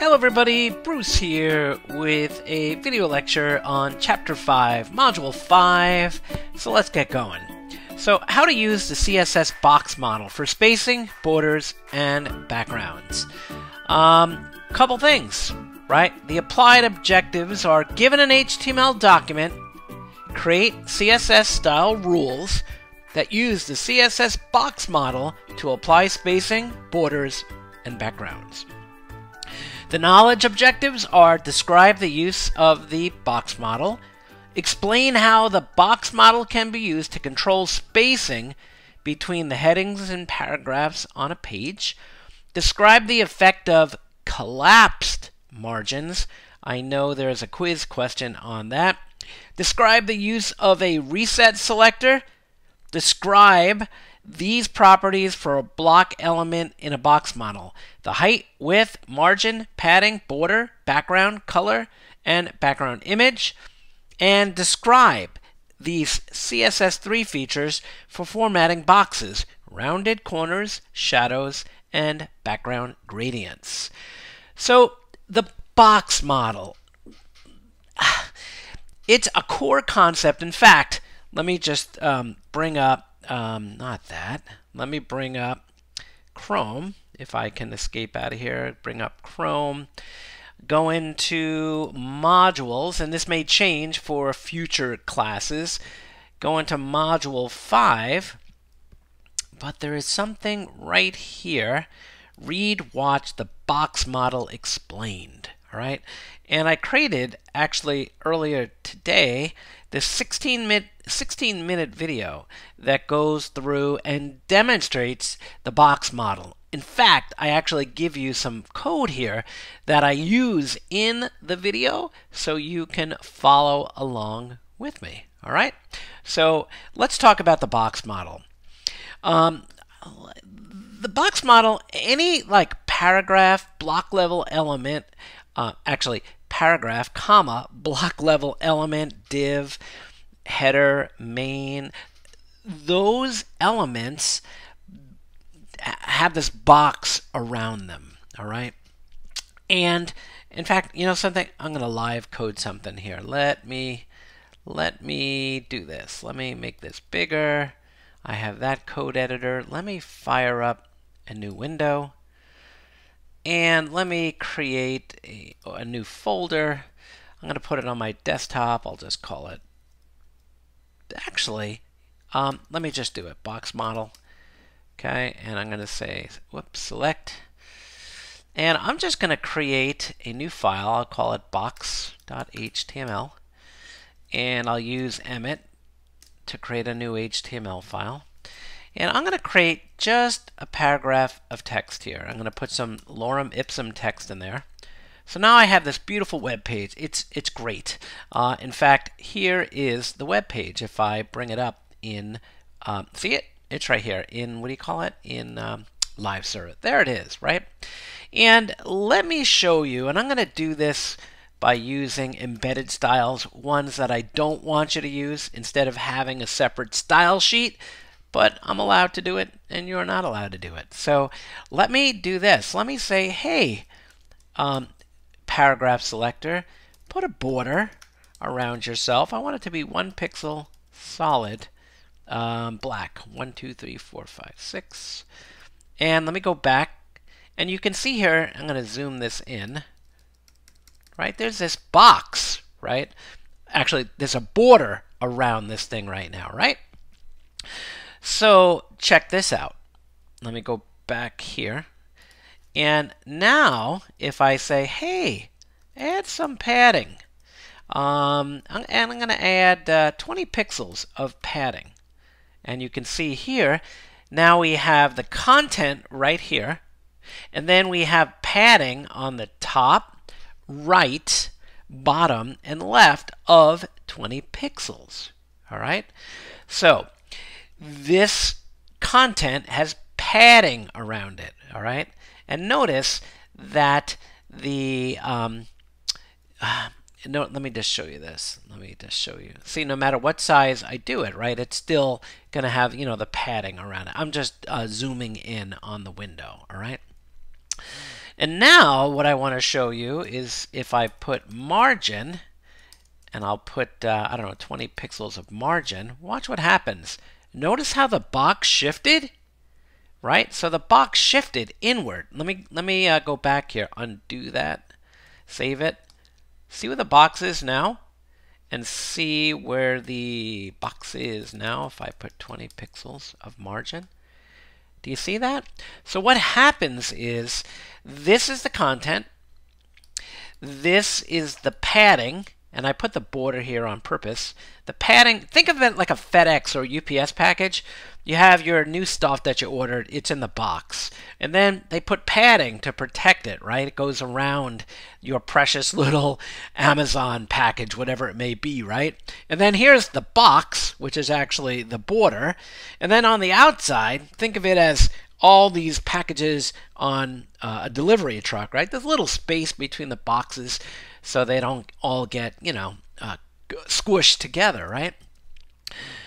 Hello everybody, Bruce here with a video lecture on Chapter 5, Module 5. So let's get going. So how to use the CSS box model for spacing, borders, and backgrounds. Um, couple things, right? The applied objectives are given an HTML document, create CSS style rules that use the CSS box model to apply spacing, borders, and backgrounds. The knowledge objectives are describe the use of the box model, explain how the box model can be used to control spacing between the headings and paragraphs on a page, describe the effect of collapsed margins. I know there's a quiz question on that. Describe the use of a reset selector. Describe these properties for a block element in a box model. The height, width, margin, padding, border, background, color, and background image. And describe these CSS3 features for formatting boxes, rounded corners, shadows, and background gradients. So the box model, it's a core concept. In fact, let me just um, bring up um, not that. Let me bring up Chrome, if I can escape out of here. Bring up Chrome. Go into modules, and this may change for future classes. Go into module 5, but there is something right here. Read, watch the box model explained. All right, and I created actually earlier today this 16 minute 16 minute video that goes through and demonstrates the box model. In fact, I actually give you some code here that I use in the video so you can follow along with me. All right? So let's talk about the box model. Um, the box model, any like paragraph, block level element, uh, actually paragraph, comma, block level element, div, header, main, those elements have this box around them, all right? And in fact, you know something? I'm going to live code something here. Let me let me do this. Let me make this bigger. I have that code editor. Let me fire up a new window. And let me create a, a new folder. I'm going to put it on my desktop. I'll just call it. Actually, um, let me just do it. Box model. Okay, and I'm going to say, whoops, select. And I'm just going to create a new file. I'll call it box.html. And I'll use Emmet to create a new HTML file. And I'm going to create just a paragraph of text here. I'm going to put some lorem ipsum text in there. So now I have this beautiful web page. It's it's great. Uh, in fact, here is the web page. If I bring it up in, um, see it? It's right here in what do you call it? In um, Live Server. There it is, right? And let me show you. And I'm going to do this by using embedded styles, ones that I don't want you to use, instead of having a separate style sheet but I'm allowed to do it and you're not allowed to do it. So let me do this. Let me say, hey, um, paragraph selector, put a border around yourself. I want it to be one pixel solid um, black. One, two, three, four, five, six. And let me go back. And you can see here, I'm going to zoom this in. Right? There's this box, right? Actually, there's a border around this thing right now, right? So check this out. Let me go back here. And now if I say, hey, add some padding. Um, and I'm going to add uh, 20 pixels of padding. And you can see here, now we have the content right here. And then we have padding on the top, right, bottom, and left of 20 pixels. All right? So this content has padding around it, all right? And notice that the, um, uh, no, let me just show you this. Let me just show you. See, no matter what size I do it, right, it's still going to have, you know, the padding around it. I'm just uh, zooming in on the window, all right? And now what I want to show you is if I put margin, and I'll put, uh, I don't know, 20 pixels of margin, watch what happens. Notice how the box shifted? Right? So the box shifted inward. Let me, let me uh, go back here, undo that, save it. See where the box is now? And see where the box is now if I put 20 pixels of margin. Do you see that? So what happens is this is the content. This is the padding and I put the border here on purpose. The padding, think of it like a FedEx or UPS package. You have your new stuff that you ordered, it's in the box. And then they put padding to protect it, right? It goes around your precious little Amazon package, whatever it may be, right? And then here's the box, which is actually the border. And then on the outside, think of it as all these packages on uh, a delivery truck, right? There's a little space between the boxes so they don't all get, you know, uh, squished together, right?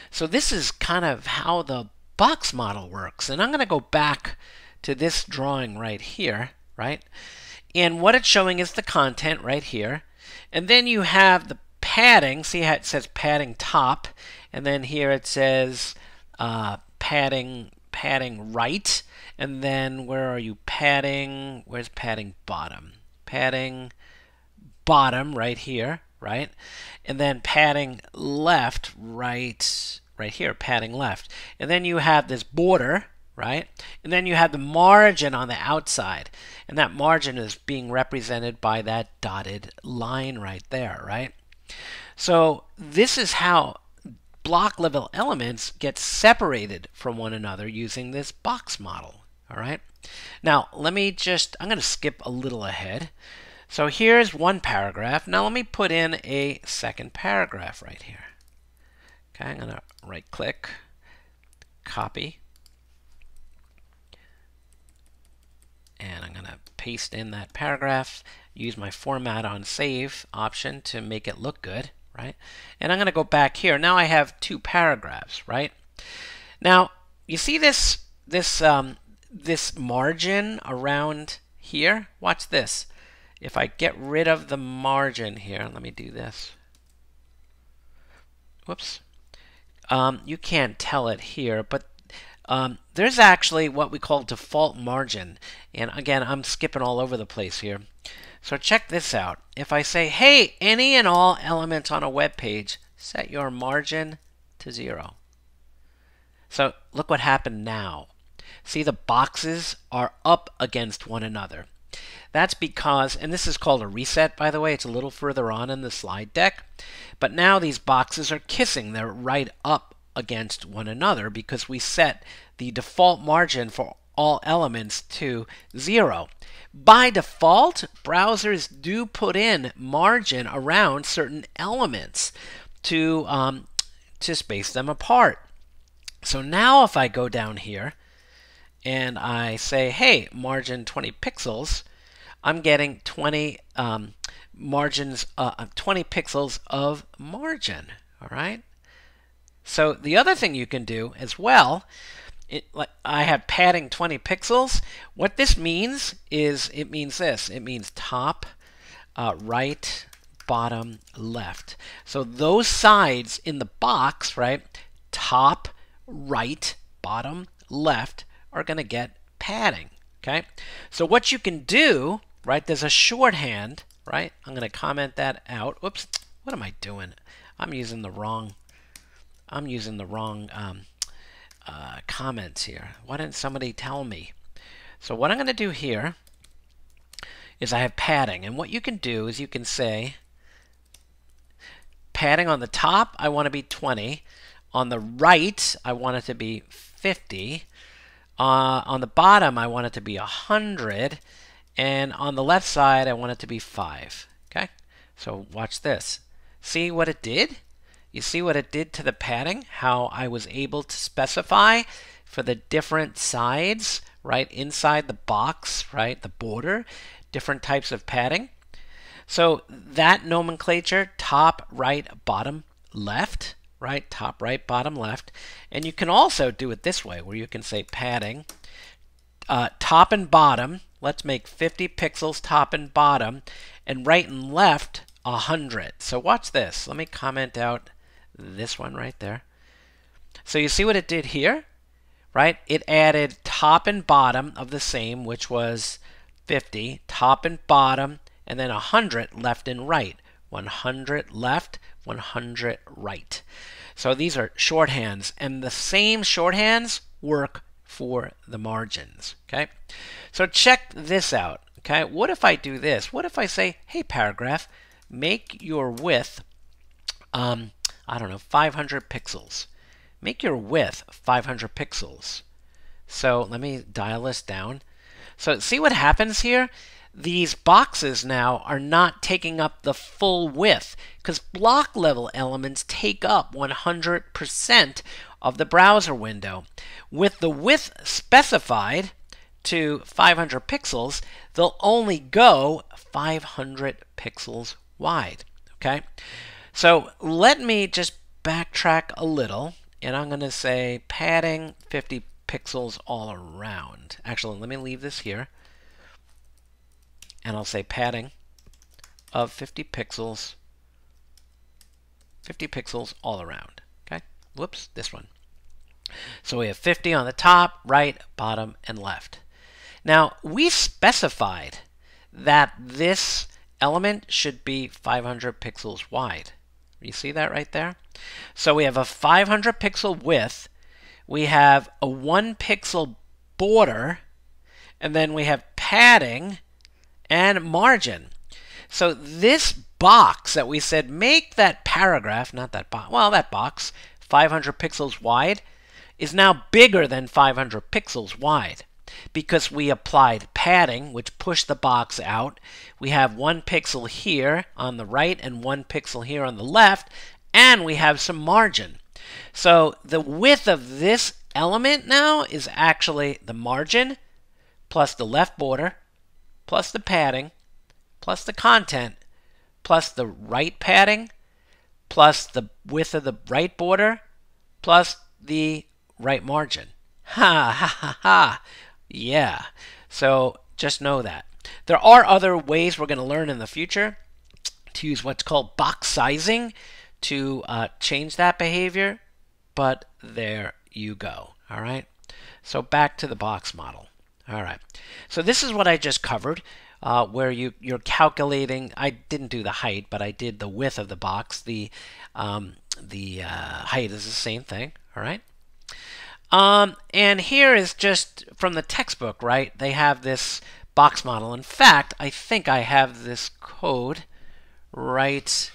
So this is kind of how the box model works. And I'm going to go back to this drawing right here, right? And what it's showing is the content right here. And then you have the padding. See how it says padding top. And then here it says uh, padding padding right. And then where are you? Padding. Where's padding bottom? Padding bottom right here, right? And then padding left right right here, padding left. And then you have this border, right? And then you have the margin on the outside. And that margin is being represented by that dotted line right there, right? So this is how block level elements get separated from one another using this box model, all right? Now, let me just, I'm going to skip a little ahead. So here's one paragraph. Now let me put in a second paragraph right here. Okay, I'm going to right click, copy, and I'm going to paste in that paragraph, use my format on save option to make it look good, right? And I'm going to go back here. Now I have two paragraphs, right? Now, you see this this um, this margin around here? Watch this. If I get rid of the margin here, let me do this. Whoops. Um, you can't tell it here, but um, there's actually what we call default margin. And again, I'm skipping all over the place here. So check this out. If I say, hey, any and all elements on a web page, set your margin to zero. So look what happened now. See, the boxes are up against one another. That's because, and this is called a reset, by the way, it's a little further on in the slide deck, but now these boxes are kissing. They're right up against one another because we set the default margin for all elements to zero. By default, browsers do put in margin around certain elements to, um, to space them apart. So now if I go down here and I say, hey, margin 20 pixels, I'm getting 20 um, margins, uh, 20 pixels of margin. All right. So the other thing you can do as well, it, like I have padding 20 pixels. What this means is it means this. It means top, uh, right, bottom, left. So those sides in the box, right, top, right, bottom, left, are going to get padding. Okay. So what you can do right? There's a shorthand, right? I'm going to comment that out. Whoops, what am I doing? I'm using the wrong, I'm using the wrong um, uh, comments here. Why didn't somebody tell me? So what I'm going to do here is I have padding. And what you can do is you can say padding on the top, I want to be 20. On the right, I want it to be 50. Uh, on the bottom, I want it to be 100. And on the left side, I want it to be 5. Okay? So watch this. See what it did? You see what it did to the padding? How I was able to specify for the different sides, right, inside the box, right, the border, different types of padding. So that nomenclature, top, right, bottom, left, right, top, right, bottom, left. And you can also do it this way, where you can say padding uh, top and bottom. Let's make 50 pixels top and bottom, and right and left 100. So watch this. Let me comment out this one right there. So you see what it did here? Right? It added top and bottom of the same, which was 50, top and bottom, and then 100 left and right. 100 left, 100 right. So these are shorthands, and the same shorthands work for the margins. Okay, so check this out. Okay, what if I do this? What if I say, hey, paragraph, make your width, um, I don't know, 500 pixels. Make your width 500 pixels. So let me dial this down. So see what happens here? These boxes now are not taking up the full width because block level elements take up 100% of the browser window. With the width specified to 500 pixels, they'll only go 500 pixels wide. Okay, so let me just backtrack a little and I'm going to say padding 50 pixels all around. Actually, let me leave this here and I'll say padding of 50 pixels 50 pixels all around okay? Whoops this one. So we have 50 on the top right bottom and left. Now we specified that this element should be 500 pixels wide. You see that right there? So we have a 500 pixel width we have a 1 pixel border and then we have padding and margin. So this box that we said make that paragraph, not that box, well, that box, 500 pixels wide, is now bigger than 500 pixels wide because we applied padding, which pushed the box out. We have one pixel here on the right and one pixel here on the left, and we have some margin. So the width of this element now is actually the margin plus the left border plus the padding, plus the content, plus the right padding, plus the width of the right border, plus the right margin. Ha ha ha ha. Yeah. So just know that. There are other ways we're going to learn in the future to use what's called box sizing to uh, change that behavior, but there you go. All right. So back to the box model. All right. So this is what I just covered, uh, where you you're calculating. I didn't do the height, but I did the width of the box. The um, the uh, height is the same thing. All right. Um, and here is just from the textbook, right? They have this box model. In fact, I think I have this code right.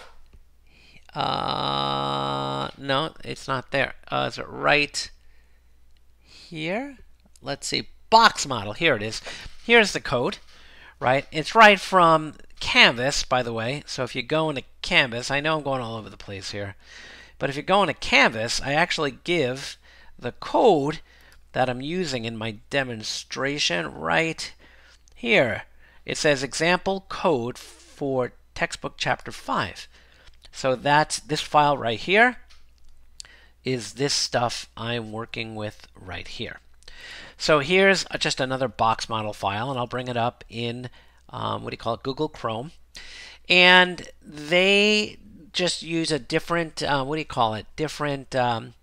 Uh, no, it's not there. Uh, is it right here? Let's see box model. Here it is. Here's the code, right? It's right from Canvas, by the way. So if you go into Canvas, I know I'm going all over the place here, but if you go into Canvas, I actually give the code that I'm using in my demonstration right here. It says example code for textbook chapter 5. So that's this file right here is this stuff I'm working with right here. So here's just another box model file, and I'll bring it up in um, what do you call it, Google Chrome. And they just use a different, uh, what do you call it, different, um,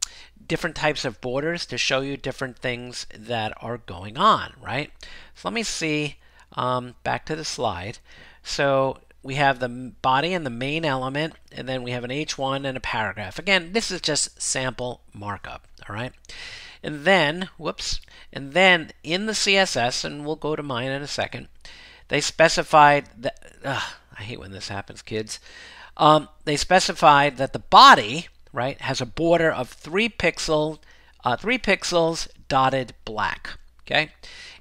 different types of borders to show you different things that are going on, right? So let me see, um, back to the slide. So we have the body and the main element, and then we have an H1 and a paragraph. Again, this is just sample markup, all right? And then, whoops, and then in the CSS, and we'll go to mine in a second, they specified that, ugh, I hate when this happens, kids. Um, they specified that the body, right, has a border of three pixel, uh, three pixels dotted black. Okay,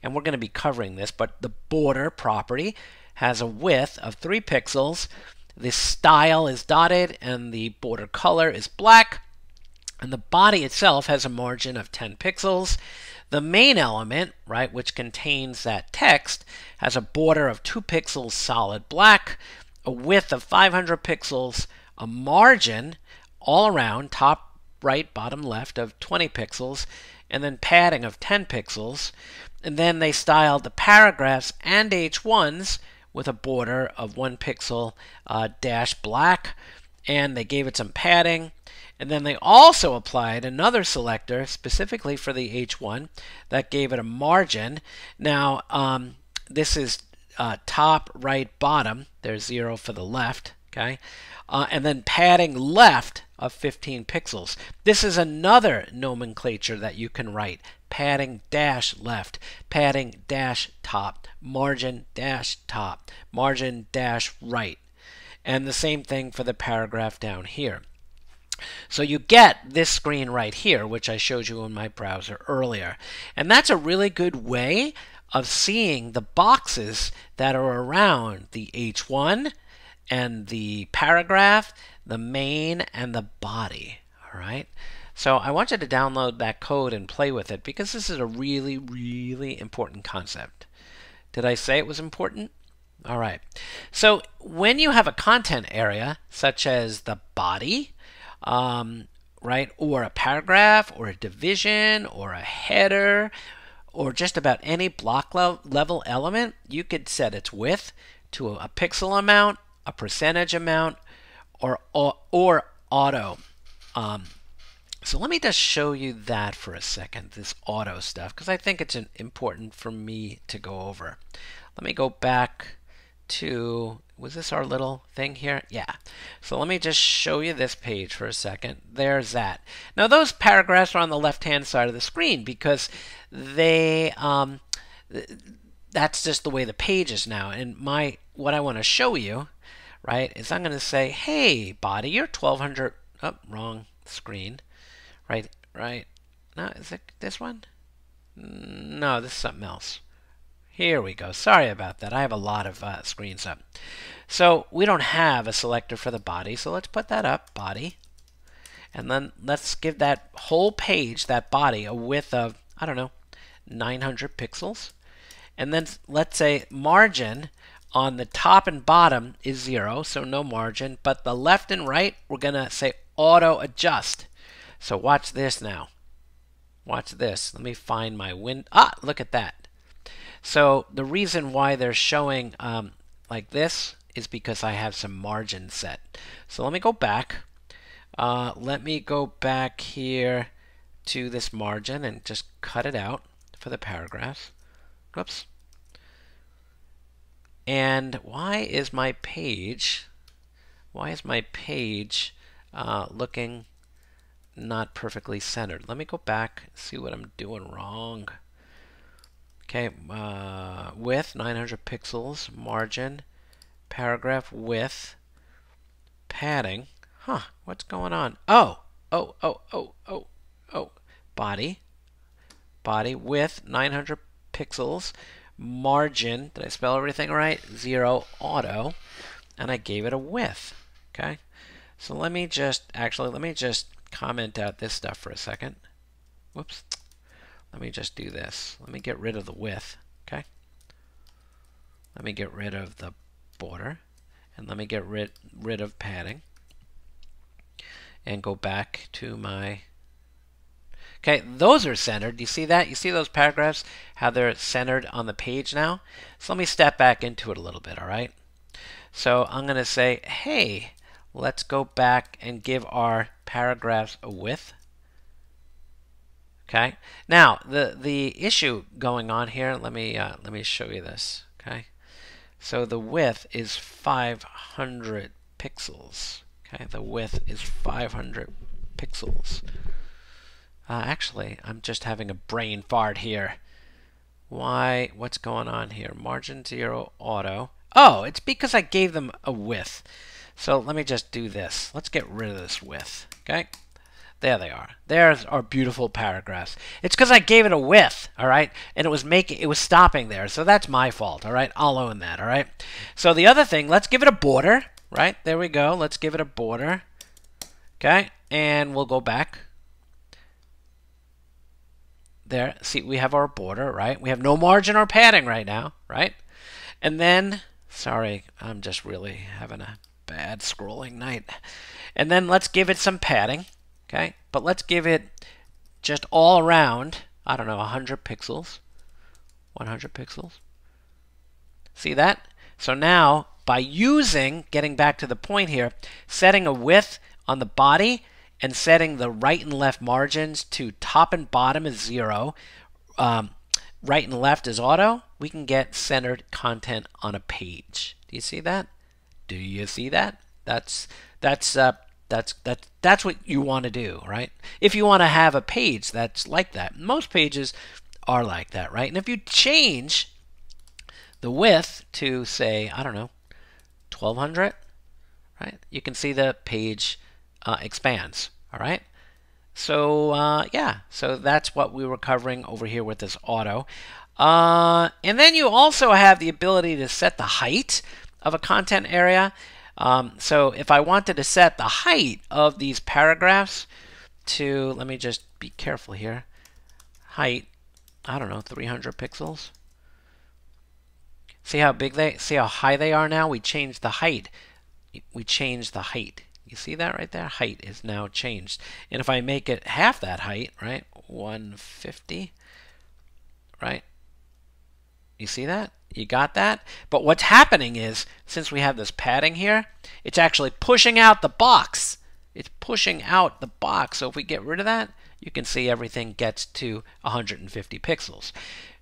and we're going to be covering this, but the border property has a width of three pixels. The style is dotted, and the border color is black. And the body itself has a margin of 10 pixels. The main element, right, which contains that text, has a border of 2 pixels solid black, a width of 500 pixels, a margin all around, top right, bottom left, of 20 pixels, and then padding of 10 pixels. And then they styled the paragraphs and H1s with a border of 1 pixel uh, dash black. And they gave it some padding. And then they also applied another selector specifically for the H1 that gave it a margin. Now, um, this is uh, top, right, bottom. There's zero for the left. Okay. Uh, and then padding left of 15 pixels. This is another nomenclature that you can write. Padding dash left, padding dash top, margin dash top, margin dash right. And the same thing for the paragraph down here. So you get this screen right here, which I showed you in my browser earlier. And that's a really good way of seeing the boxes that are around the H1 and the paragraph, the main, and the body. All right. So I want you to download that code and play with it because this is a really, really important concept. Did I say it was important? All right. So when you have a content area, such as the body, um, right, or a paragraph, or a division, or a header, or just about any block level element, you could set its width to a pixel amount, a percentage amount, or or, or auto. Um, so let me just show you that for a second, this auto stuff, because I think it's important for me to go over. Let me go back to, was this our little thing here? Yeah. So let me just show you this page for a second. There's that. Now those paragraphs are on the left-hand side of the screen because they, um, that's just the way the page is now. And my, what I want to show you right, is I'm going to say, hey, body, you're 1200, oh, wrong screen, right, right, no, is it this one? No, this is something else. Here we go. Sorry about that. I have a lot of uh, screens up. So we don't have a selector for the body, so let's put that up, body. And then let's give that whole page, that body, a width of, I don't know, 900 pixels. And then let's say margin on the top and bottom is zero, so no margin. But the left and right, we're going to say auto adjust. So watch this now. Watch this. Let me find my win. Ah, look at that. So the reason why they're showing um, like this is because I have some margin set. So let me go back. Uh, let me go back here to this margin and just cut it out for the paragraphs. Whoops. And why is my page, why is my page uh, looking not perfectly centered? Let me go back, see what I'm doing wrong. Okay, uh, width 900 pixels, margin, paragraph width, padding. Huh, what's going on? Oh, oh, oh, oh, oh, oh. Body, body width 900 pixels, margin, did I spell everything right? Zero auto, and I gave it a width. Okay, so let me just, actually, let me just comment out this stuff for a second. Whoops. Let me just do this. Let me get rid of the width. Okay. Let me get rid of the border, and let me get rid rid of padding, and go back to my Okay, those are centered. Do you see that? You see those paragraphs, how they're centered on the page now? So let me step back into it a little bit, all right? So I'm going to say, hey, let's go back and give our paragraphs a width. Okay. Now the the issue going on here. Let me uh, let me show you this. Okay. So the width is 500 pixels. Okay. The width is 500 pixels. Uh, actually, I'm just having a brain fart here. Why? What's going on here? Margin 0 auto. Oh, it's because I gave them a width. So let me just do this. Let's get rid of this width. Okay? There they are. There's our beautiful paragraphs. It's because I gave it a width, all right? And it was making it was stopping there. So that's my fault, all right? I'll own that, all right? So the other thing, let's give it a border, right? There we go. Let's give it a border. Okay? And we'll go back there, see, we have our border, right? We have no margin or padding right now, right? And then, sorry, I'm just really having a bad scrolling night. And then let's give it some padding, okay? But let's give it just all around, I don't know, 100 pixels, 100 pixels. See that? So now, by using, getting back to the point here, setting a width on the body and setting the right and left margins to top and bottom is zero, um, right and left is auto, we can get centered content on a page. Do you see that? Do you see that? That's that's uh, that's that that's what you want to do, right? If you want to have a page that's like that, most pages are like that, right? And if you change the width to say I don't know, 1200, right? You can see the page uh, expands. All right. So uh, yeah, so that's what we were covering over here with this auto. Uh, and then you also have the ability to set the height of a content area. Um, so if I wanted to set the height of these paragraphs to, let me just be careful here, height, I don't know, 300 pixels. See how big they, see how high they are now? We changed the height. We changed the height. You see that right there? Height is now changed. And if I make it half that height, right, 150, right? You see that? You got that? But what's happening is, since we have this padding here, it's actually pushing out the box. It's pushing out the box. So if we get rid of that, you can see everything gets to 150 pixels.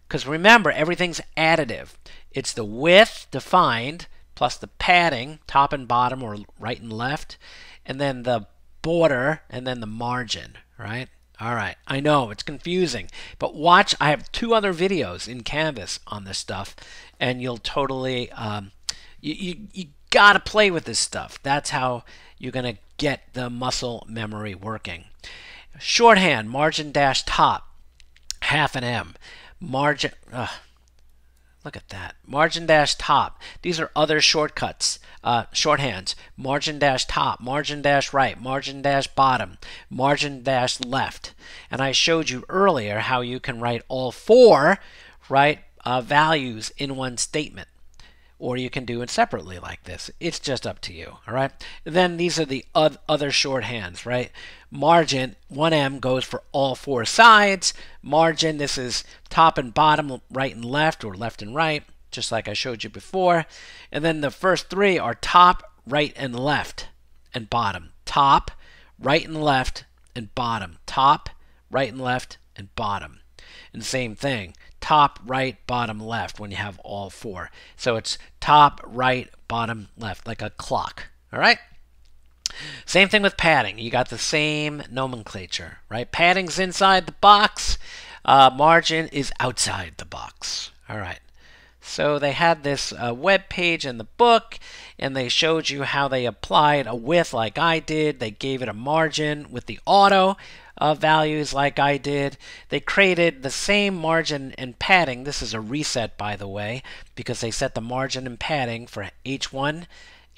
Because remember, everything's additive. It's the width defined plus the padding, top and bottom or right and left, and then the border and then the margin, right? All right, I know it's confusing, but watch. I have two other videos in Canvas on this stuff, and you'll totally um, you, you you gotta play with this stuff. That's how you're gonna get the muscle memory working. Shorthand margin dash top half an m margin. Look at that. Margin dash top. These are other shortcuts, uh, shorthands. Margin dash top, margin dash right, margin dash bottom, margin dash left. And I showed you earlier how you can write all four right uh, values in one statement or you can do it separately like this. It's just up to you, all right? Then these are the other shorthands, right? Margin, 1M goes for all four sides. Margin, this is top and bottom, right and left, or left and right, just like I showed you before. And then the first three are top, right, and left, and bottom. Top, right and left, and bottom. Top, right and left, and bottom. And same thing top, right, bottom, left when you have all four. So it's top, right, bottom, left, like a clock. All right? Same thing with padding. You got the same nomenclature, right? Padding's inside the box. Uh, margin is outside the box. All right. So they had this uh, web page in the book, and they showed you how they applied a width like I did. They gave it a margin with the auto uh, values like I did. They created the same margin and padding. This is a reset, by the way, because they set the margin and padding for H1,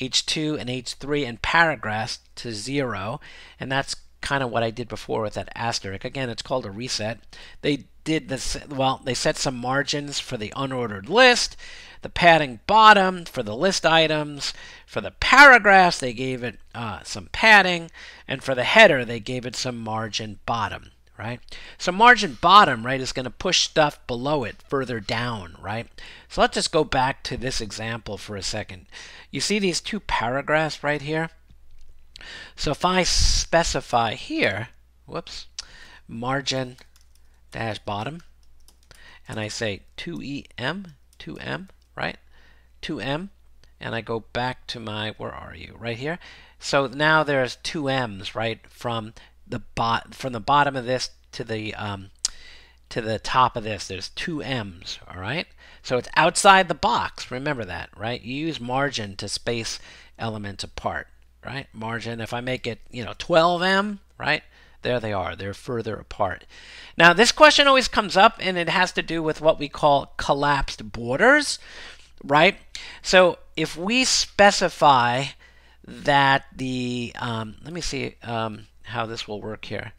H2, and H3 and paragraphs to zero. And that's kind of what I did before with that asterisk. Again, it's called a reset. They did this, well, they set some margins for the unordered list the padding bottom for the list items. For the paragraphs, they gave it uh, some padding. And for the header, they gave it some margin bottom, right? So margin bottom, right, is going to push stuff below it further down, right? So let's just go back to this example for a second. You see these two paragraphs right here? So if I specify here, whoops, margin dash bottom, and I say 2em, 2em, right? 2m, and I go back to my, where are you? Right here. So now there's two m's, right, from the bot from the bottom of this to the um, to the top of this. There's two m's, all right. So it's outside the box. Remember that, right? You use margin to space elements apart, right? Margin. If I make it, you know, 12m, right? There they are. They're further apart. Now, this question always comes up, and it has to do with what we call collapsed borders, right? So if we specify that the, um, let me see um, how this will work here.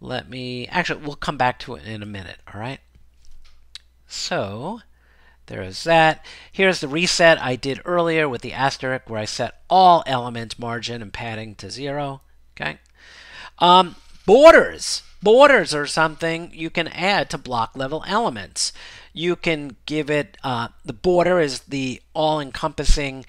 Let me, actually, we'll come back to it in a minute, all right? So, there is that. Here's the reset I did earlier with the asterisk where I set all elements margin and padding to zero. Okay. Um, borders. Borders are something you can add to block level elements. You can give it, uh, the border is the all encompassing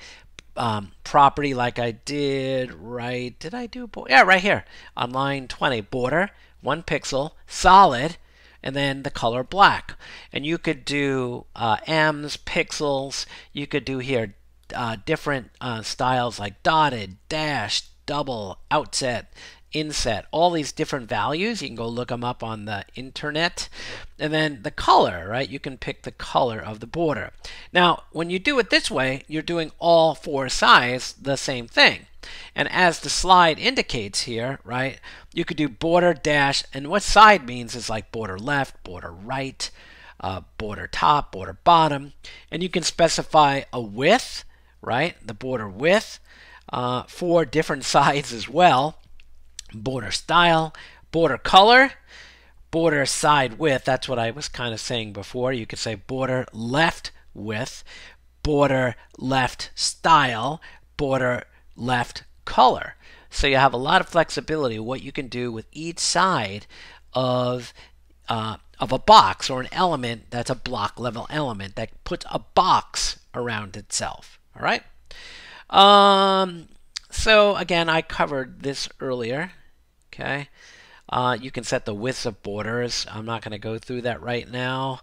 um, property like I did right. Did I do? Yeah, right here on line 20. Border, one pixel, solid, and then the color black. And you could do uh, M's, pixels. You could do here uh, different uh, styles like dotted, dash, double, outset, inset, all these different values. You can go look them up on the internet. And then the color, right? You can pick the color of the border. Now, when you do it this way, you're doing all four sides the same thing. And as the slide indicates here, right, you could do border dash, and what side means is like border left, border right, uh, border top, border bottom, and you can specify a width, right, the border width, uh, for different sides as well border style, border color, border side width. That's what I was kind of saying before. You could say border left width, border left style, border left color. So you have a lot of flexibility what you can do with each side of uh, of a box or an element that's a block level element that puts a box around itself. All right. Um, so again, I covered this earlier. Okay. Uh, you can set the widths of borders. I'm not going to go through that right now.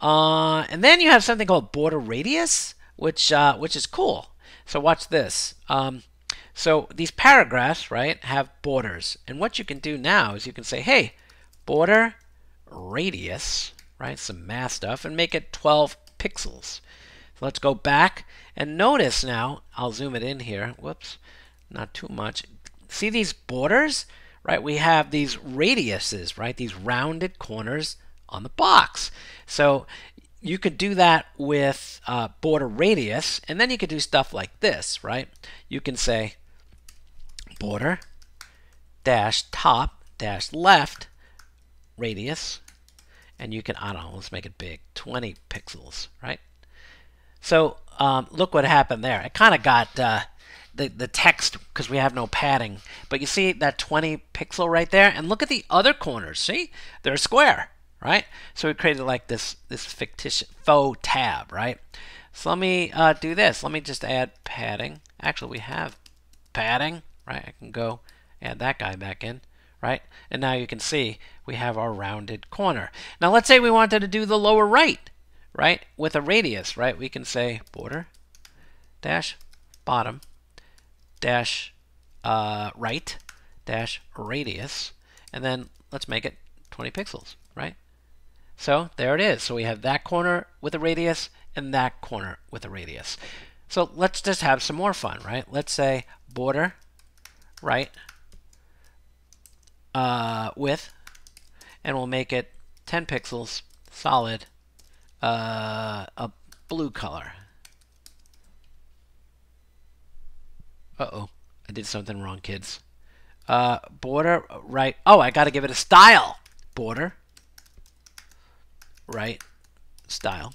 Uh, and then you have something called border radius, which uh, which is cool. So watch this. Um, so these paragraphs, right, have borders. And what you can do now is you can say, hey, border radius, right, some math stuff, and make it 12 pixels. So let's go back and notice now, I'll zoom it in here. Whoops, not too much. See these borders? Right? We have these radiuses, right? These rounded corners on the box. So you could do that with uh, border radius, and then you could do stuff like this, right? You can say border dash top dash left radius, and you can, I don't know, let's make it big, 20 pixels, right? So um, look what happened there. It kind of got uh, the, the text because we have no padding. But you see that 20 pixel right there? And look at the other corners. See? They're square, right? So we created like this, this fictitious faux tab, right? So let me uh, do this. Let me just add padding. Actually, we have padding, right? I can go add that guy back in, right? And now you can see we have our rounded corner. Now let's say we wanted to do the lower right, right? With a radius, right? We can say border dash bottom dash uh, right dash radius, and then let's make it 20 pixels, right? So there it is. So we have that corner with a radius and that corner with a radius. So let's just have some more fun, right? Let's say border right uh, width, and we'll make it 10 pixels solid, uh, a blue color. Uh-oh. I did something wrong, kids. Uh, border, right. Oh, I got to give it a style. Border, right, style.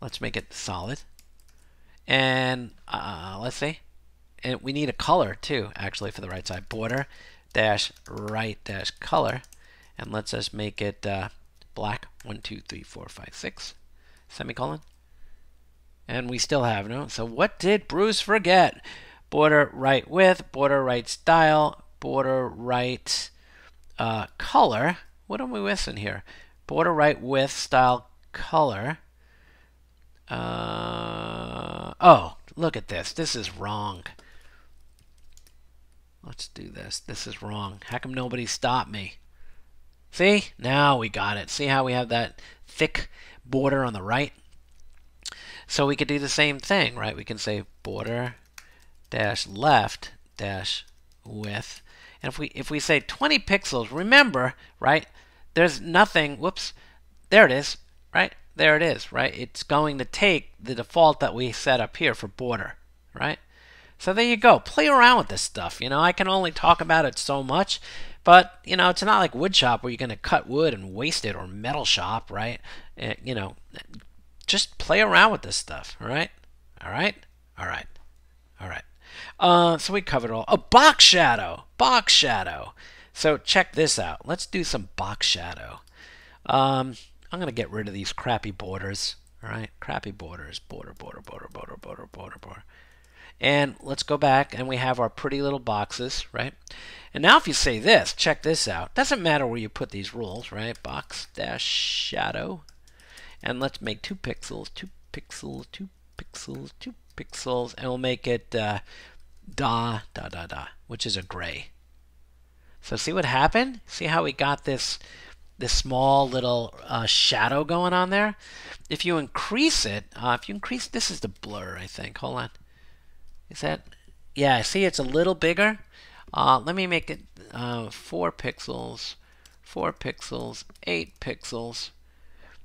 Let's make it solid. And uh, let's see. And we need a color, too, actually, for the right side. Border, dash, right, dash, color. And let's just make it uh, black. One, two, three, four, five, six. Semicolon. And we still have no. So what did Bruce forget? Border right width, border right style, border right uh, color. What am we missing here? Border right width, style, color. Uh, oh, look at this. This is wrong. Let's do this. This is wrong. How come nobody stopped me? See? Now we got it. See how we have that thick border on the right? So we could do the same thing, right? We can say border dash left dash width. And if we if we say 20 pixels, remember, right? There's nothing, whoops, there it is, right? There it is, right? It's going to take the default that we set up here for border, right? So there you go. Play around with this stuff. You know, I can only talk about it so much, but you know, it's not like wood shop where you're going to cut wood and waste it, or metal shop, right? Eh, you know, just play around with this stuff. All right, all right, all right, all right. Uh, so we covered all. A box shadow, box shadow. So check this out. Let's do some box shadow. Um, I'm going to get rid of these crappy borders. All right, crappy borders. Border, border, border, border, border, border, border. And let's go back and we have our pretty little boxes, right? And now if you say this, check this out. Doesn't matter where you put these rules, right? Box dash shadow. And let's make two pixels, two pixels, two pixels, two pixels, and we'll make it uh, da, da, da, da, which is a gray. So see what happened? See how we got this this small little uh, shadow going on there? If you increase it, uh, if you increase, this is the blur, I think. Hold on. Is that? Yeah, see it's a little bigger. Uh, let me make it uh, 4 pixels, 4 pixels, 8 pixels.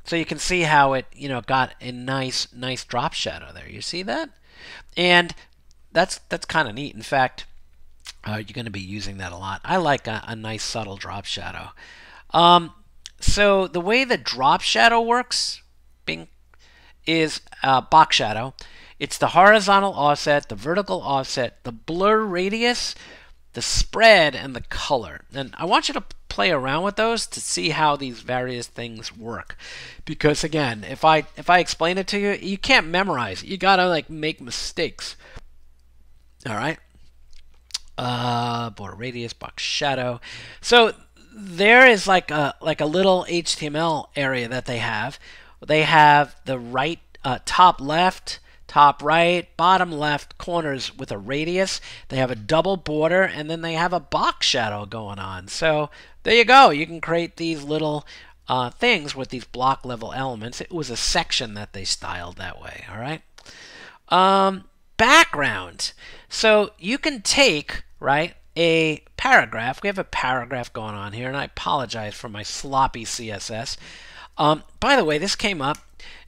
So you can see how it, you know, got a nice, nice drop shadow there. You see that? And that's that's kind of neat. In fact, uh, you're going to be using that a lot. I like a, a nice subtle drop shadow. Um, so the way the drop shadow works, bing, is uh, box shadow. It's the horizontal offset, the vertical offset, the blur radius, the spread, and the color. And I want you to play around with those to see how these various things work. Because again, if I if I explain it to you, you can't memorize it. You gotta like make mistakes. All right. Uh, border radius, box shadow. So there is like a like a little HTML area that they have. They have the right uh, top left top right, bottom left corners with a radius. They have a double border and then they have a box shadow going on. So there you go. You can create these little uh, things with these block level elements. It was a section that they styled that way. All right. Um, background. So you can take right a paragraph. We have a paragraph going on here, and I apologize for my sloppy CSS. Um, by the way, this came up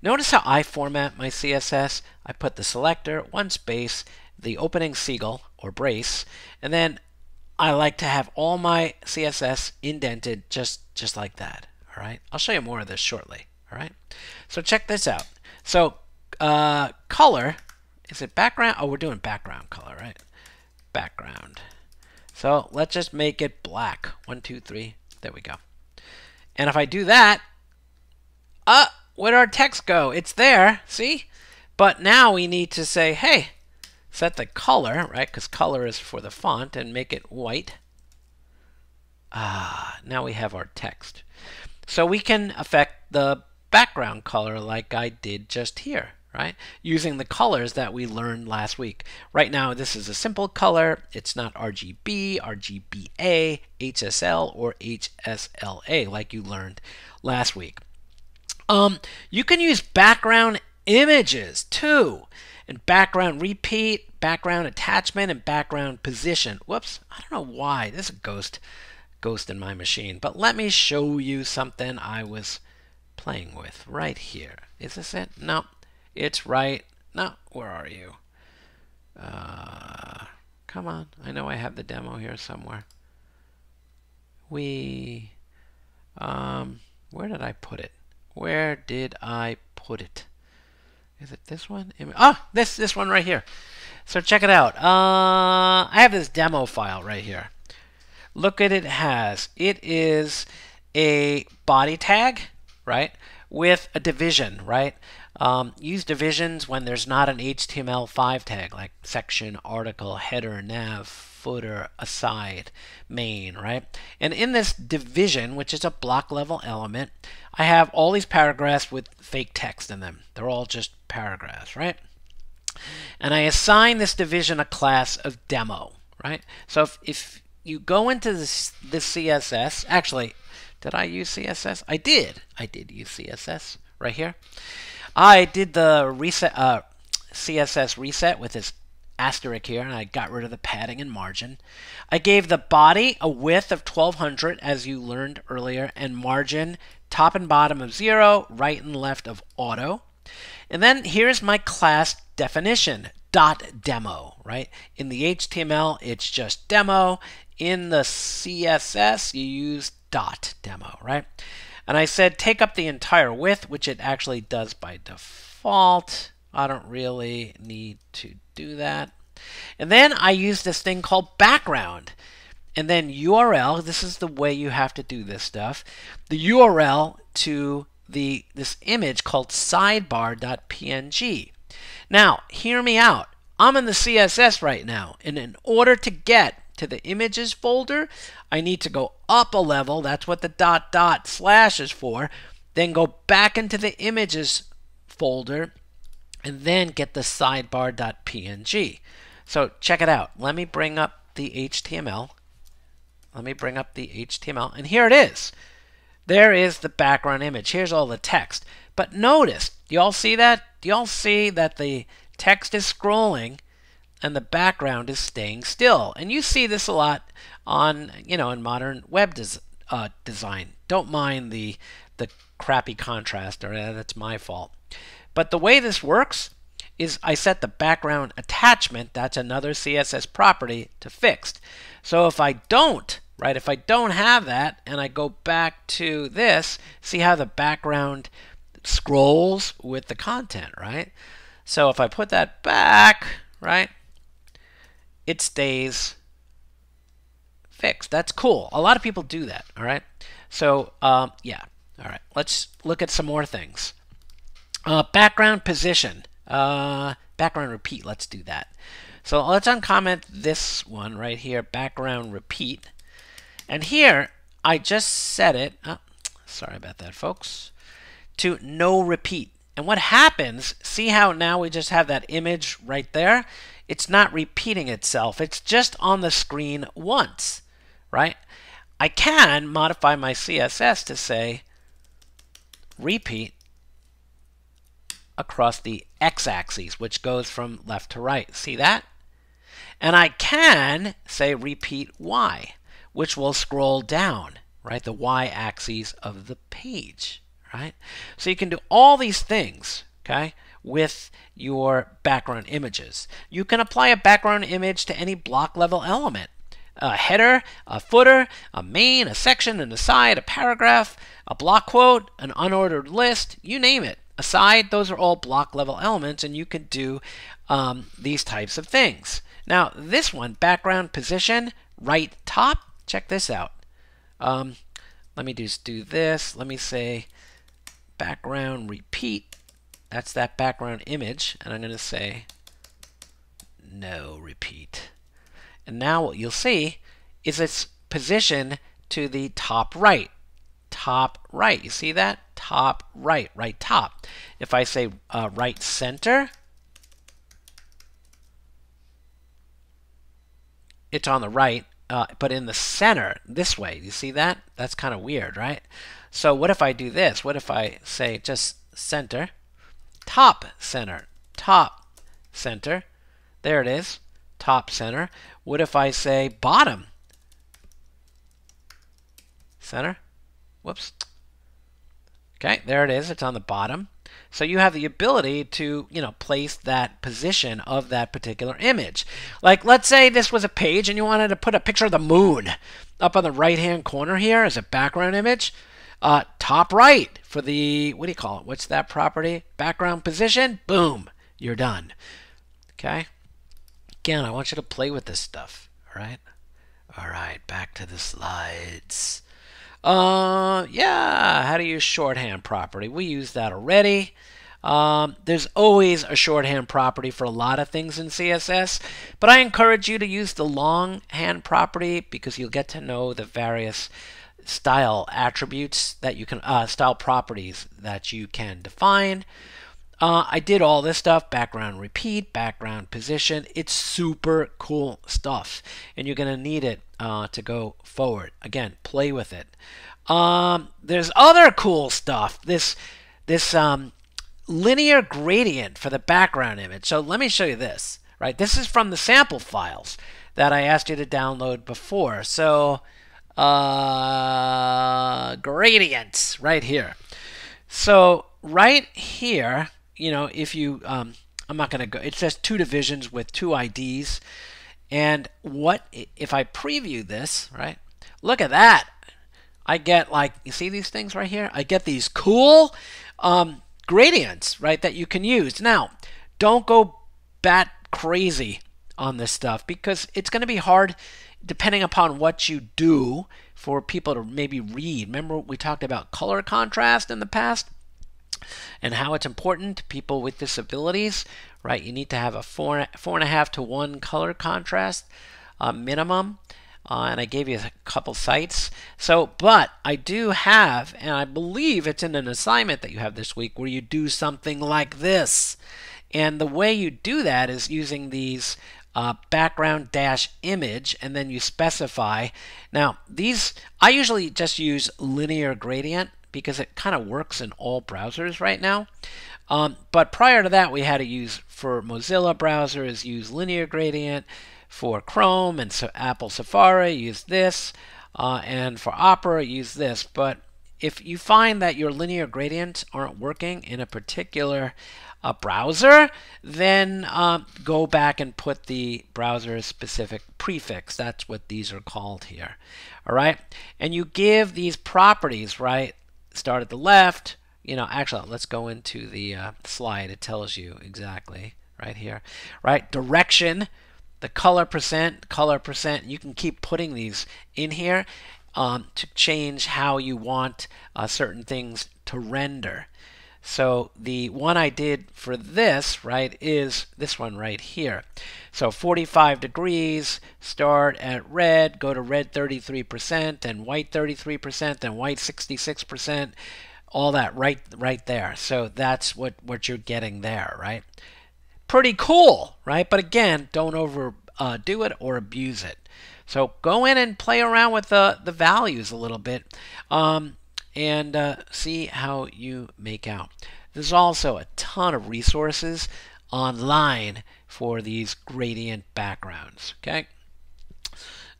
Notice how I format my CSS. I put the selector, one space, the opening seagull or brace, and then I like to have all my CSS indented just, just like that. All right, I'll show you more of this shortly. All right, so check this out. So uh, color, is it background? Oh, we're doing background color, right? Background. So let's just make it black. One, two, three. There we go. And if I do that, uh, Where'd our text go? It's there, see? But now we need to say, hey, set the color, right? Because color is for the font, and make it white. Ah, now we have our text. So we can affect the background color like I did just here, right? Using the colors that we learned last week. Right now, this is a simple color. It's not RGB, RGBA, HSL, or HSLA like you learned last week. Um, you can use background images too, and background repeat, background attachment, and background position. Whoops, I don't know why. There's a ghost, ghost in my machine. But let me show you something I was playing with right here. Is this it? No, it's right. No, where are you? Uh, come on. I know I have the demo here somewhere. We, um, where did I put it? Where did I put it? Is it this one? Ah, this this one right here. So check it out. Uh, I have this demo file right here. Look at it has. It is a body tag, right, with a division, right? Um, use divisions when there's not an HTML5 tag like section, article, header, nav, footer, aside, main, right? And in this division, which is a block level element, I have all these paragraphs with fake text in them. They're all just paragraphs, right? And I assign this division a class of demo, right? So if, if you go into this, this CSS, actually, did I use CSS? I did. I did use CSS right here. I did the reset uh, CSS reset with this asterisk here, and I got rid of the padding and margin. I gave the body a width of 1200, as you learned earlier, and margin top and bottom of 0, right and left of auto. And then here's my class definition, dot demo, right? In the HTML, it's just demo. In the CSS, you use dot demo, right? And I said take up the entire width, which it actually does by default. I don't really need to do that. And then I use this thing called background. and then URL. This is the way you have to do this stuff. The URL to the this image called sidebar.png. Now, hear me out. I'm in the CSS right now, and in order to get to the images folder, I need to go up a level. That's what the dot dot slash is for. Then go back into the images folder and then get the sidebar.png. So check it out. Let me bring up the HTML. Let me bring up the HTML, and here it is. There is the background image. Here's all the text. But notice, do y'all see that? Do y'all see that the text is scrolling and the background is staying still? And you see this a lot on, you know, in modern web des uh, design. Don't mind the the crappy contrast, or uh, that's my fault. But the way this works is I set the background attachment, that's another CSS property, to fixed. So if I don't right? If I don't have that and I go back to this, see how the background scrolls with the content, right? So if I put that back, right, it stays fixed. That's cool. A lot of people do that, all right? So, um, yeah. All right, let's look at some more things. Uh, background position. Uh, background repeat, let's do that. So let's uncomment this one right here, background repeat. And here, I just set it, oh, sorry about that, folks, to no repeat. And what happens, see how now we just have that image right there? It's not repeating itself. It's just on the screen once, right? I can modify my CSS to say repeat across the x-axis, which goes from left to right. See that? And I can say repeat y which will scroll down, right? The y-axis of the page, right? So you can do all these things, okay, with your background images. You can apply a background image to any block level element. A header, a footer, a main, a section, an aside, a paragraph, a block quote, an unordered list, you name it. Aside, those are all block level elements, and you could do um, these types of things. Now, this one, background position, right top, check this out. Um, let me just do this. Let me say background repeat. That's that background image. And I'm going to say no repeat. And now what you'll see is its position to the top right. Top right. You see that? Top right. Right top. If I say uh, right center, it's on the right uh, but in the center this way. You see that? That's kind of weird, right? So what if I do this? What if I say just center, top center, top center? There it is, top center. What if I say bottom center? Whoops. Okay, there it is. It's on the bottom. So you have the ability to, you know, place that position of that particular image. Like let's say this was a page and you wanted to put a picture of the moon up on the right hand corner here as a background image. Uh, top right for the, what do you call it? What's that property? Background position. Boom. You're done. Okay. Again, I want you to play with this stuff. All right. All right. Back to the slides. Uh, yeah, how to use shorthand property. We use that already. Um, there's always a shorthand property for a lot of things in CSS, but I encourage you to use the longhand property because you'll get to know the various style attributes that you can, uh, style properties that you can define. Uh, I did all this stuff background repeat, background position. It's super cool stuff, and you're going to need it uh, to go forward. Again, play with it. Um, there's other cool stuff. This this um, linear gradient for the background image. So let me show you this. Right, this is from the sample files that I asked you to download before. So uh, gradients right here. So right here, you know, if you um, I'm not going to go. It says two divisions with two IDs. And what if I preview this, right? Look at that. I get like, you see these things right here? I get these cool um, gradients, right, that you can use. Now, don't go bat crazy on this stuff because it's going to be hard depending upon what you do for people to maybe read. Remember, we talked about color contrast in the past and how it's important to people with disabilities, right? You need to have a four, four and a half to one color contrast uh, minimum. Uh, and I gave you a couple sites. So, but I do have, and I believe it's in an assignment that you have this week where you do something like this. And the way you do that is using these uh, background dash image and then you specify. Now, these, I usually just use linear gradient because it kind of works in all browsers right now. Um, but prior to that, we had to use, for Mozilla browsers, use linear gradient. For Chrome and so Apple Safari, use this. Uh, and for Opera, use this. But if you find that your linear gradients aren't working in a particular uh, browser, then uh, go back and put the browser specific prefix. That's what these are called here. All right. And you give these properties, right? Start at the left. You know, actually, let's go into the uh, slide. It tells you exactly right here, right? Direction, the color percent, color percent. You can keep putting these in here um, to change how you want uh, certain things to render. So the one I did for this, right, is this one right here. So 45 degrees, start at red, go to red 33% then white 33% then white 66%, all that right right there. So that's what what you're getting there, right? Pretty cool, right? But again, don't overdo uh, it or abuse it. So go in and play around with the, the values a little bit um, and uh, see how you make out. There's also a ton of resources online for these gradient backgrounds. Okay.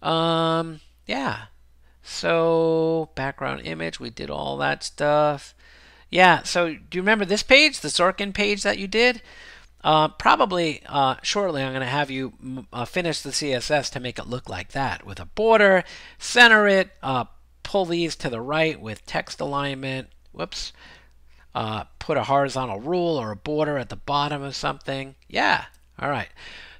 Um, yeah. So background image, we did all that stuff. Yeah. So do you remember this page, the Sorkin page that you did? Uh, probably uh, shortly, I'm going to have you uh, finish the CSS to make it look like that with a border, center it, uh, pull these to the right with text alignment. Whoops. Uh, put a horizontal rule or a border at the bottom of something. Yeah. All right.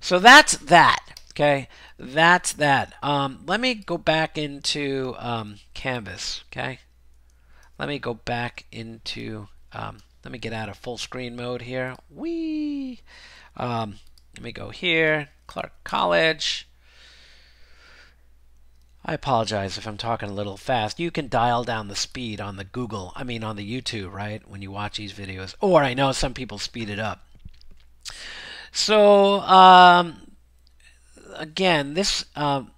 So that's that. Okay. That's that. Um, let me go back into um, Canvas. Okay. Let me go back into. Um, let me get out of full screen mode here. Wee. Um, let me go here. Clark College. I apologize if I'm talking a little fast. You can dial down the speed on the Google, I mean on the YouTube, right? When you watch these videos. Or I know some people speed it up. So, um, again, this um,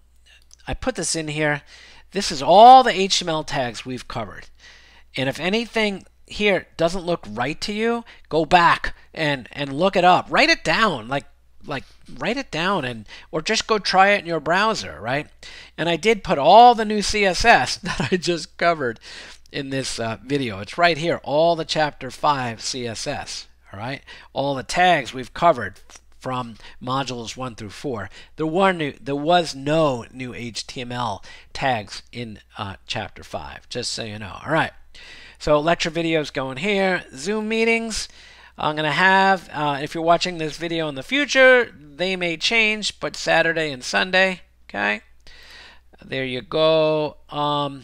I put this in here. This is all the HTML tags we've covered. And if anything here doesn't look right to you, go back and and look it up. Write it down. Like like write it down and or just go try it in your browser, right? And I did put all the new CSS that I just covered in this uh, video. It's right here, all the chapter 5 CSS, all right? All the tags we've covered from modules 1 through 4. There were new there was no new HTML tags in uh, chapter 5, just so you know. All right. So lecture videos going here, Zoom meetings. I'm going to have, uh, if you're watching this video in the future, they may change, but Saturday and Sunday, okay? There you go. Um,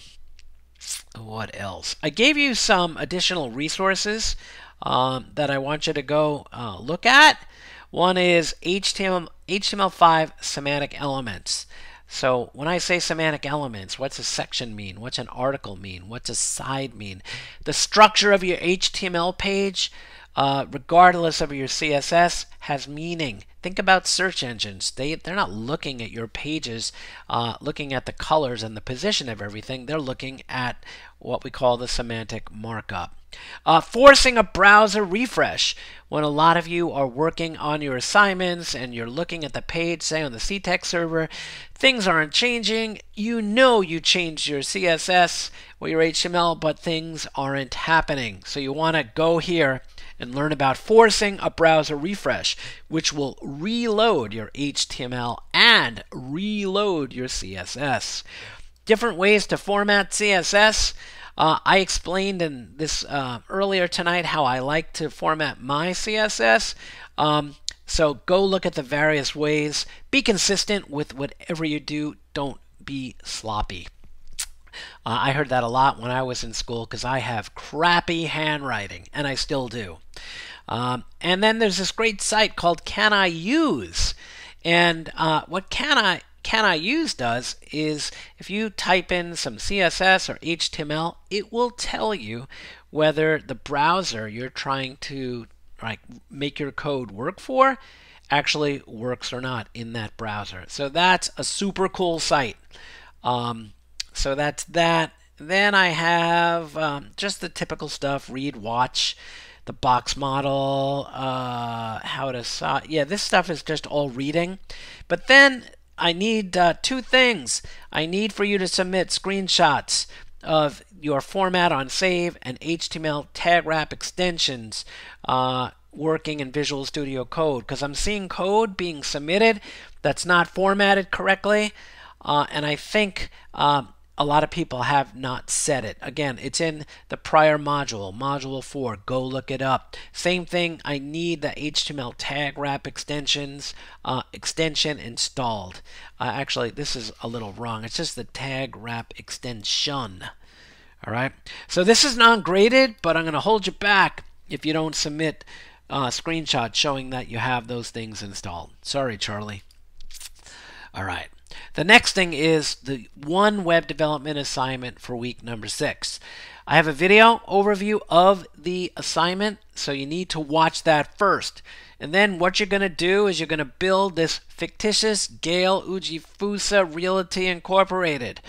what else? I gave you some additional resources um, that I want you to go uh, look at. One is HTML, HTML5 semantic elements. So when I say semantic elements, what's a section mean? What's an article mean? What's a side mean? The structure of your HTML page uh, regardless of your CSS, has meaning. Think about search engines. They, they're not looking at your pages, uh, looking at the colors and the position of everything. They're looking at what we call the semantic markup. Uh, forcing a browser refresh. When a lot of you are working on your assignments and you're looking at the page, say on the CTEC server, things aren't changing. You know you changed your CSS or your HTML, but things aren't happening. So you want to go here and learn about forcing a browser refresh, which will reload your HTML and reload your CSS. Different ways to format CSS. Uh, I explained in this uh, earlier tonight how I like to format my CSS. Um, So go look at the various ways. Be consistent with whatever you do. Don't be sloppy. Uh, I heard that a lot when I was in school because I have crappy handwriting, and I still do. Um, and then there's this great site called Can I Use? And uh, what Can I can I use does is if you type in some CSS or HTML, it will tell you whether the browser you're trying to like make your code work for actually works or not in that browser. So that's a super cool site. Um, so that's that. Then I have um, just the typical stuff: read, watch, the box model, uh, how to saw. Yeah, this stuff is just all reading. But then I need uh, two things. I need for you to submit screenshots of your format on save and HTML tag wrap extensions uh, working in Visual Studio Code because I'm seeing code being submitted that's not formatted correctly. Uh, and I think uh, a lot of people have not set it. Again, it's in the prior module, module 4. Go look it up. Same thing, I need the HTML tag wrap extensions, uh, extension installed. Uh, actually, this is a little wrong. It's just the tag wrap extension. All right. So this is non-graded, but I'm going to hold you back if you don't submit uh, screenshots showing that you have those things installed. Sorry, Charlie. All right. The next thing is the one web development assignment for week number six. I have a video overview of the assignment, so you need to watch that first. And then what you're going to do is you're going to build this fictitious Gale Ujifusa Realty Incorporated.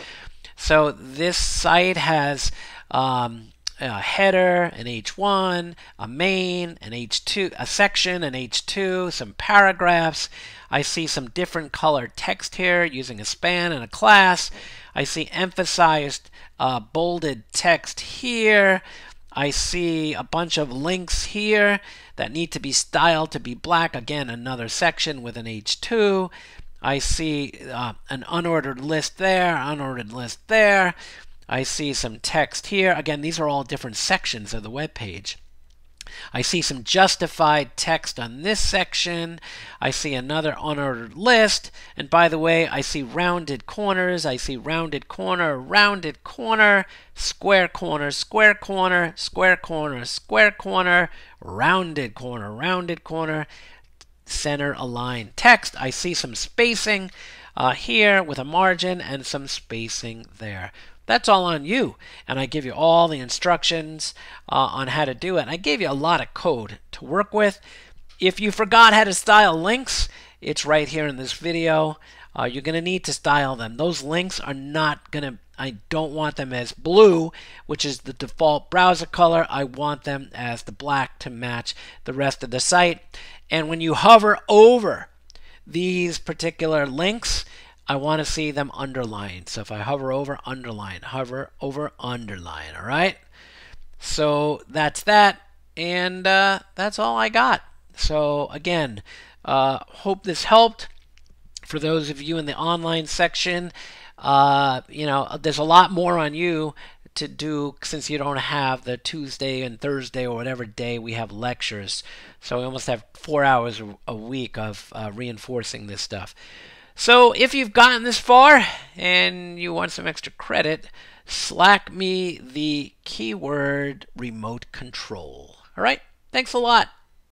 So this site has um, a header, an H1, a main, an H2, a section, an H2, some paragraphs. I see some different colored text here using a span and a class. I see emphasized uh, bolded text here. I see a bunch of links here that need to be styled to be black. Again, another section with an H2. I see uh, an unordered list there, unordered list there. I see some text here. Again, these are all different sections of the web page. I see some justified text on this section. I see another unordered list. And by the way, I see rounded corners. I see rounded corner, rounded corner, square corner, square corner, square corner, square corner, rounded corner, rounded corner, center aligned text. I see some spacing uh, here with a margin and some spacing there. That's all on you. And I give you all the instructions uh, on how to do it. And I gave you a lot of code to work with. If you forgot how to style links, it's right here in this video. Uh, you're going to need to style them. Those links are not going to, I don't want them as blue, which is the default browser color. I want them as the black to match the rest of the site. And when you hover over these particular links, I want to see them underlined. So if I hover over, underline, hover over, underline, all right? So that's that, and uh, that's all I got. So again, uh, hope this helped. For those of you in the online section, uh, you know, there's a lot more on you to do since you don't have the Tuesday and Thursday or whatever day we have lectures. So we almost have four hours a week of uh, reinforcing this stuff. So if you've gotten this far and you want some extra credit, slack me the keyword remote control. All right, thanks a lot.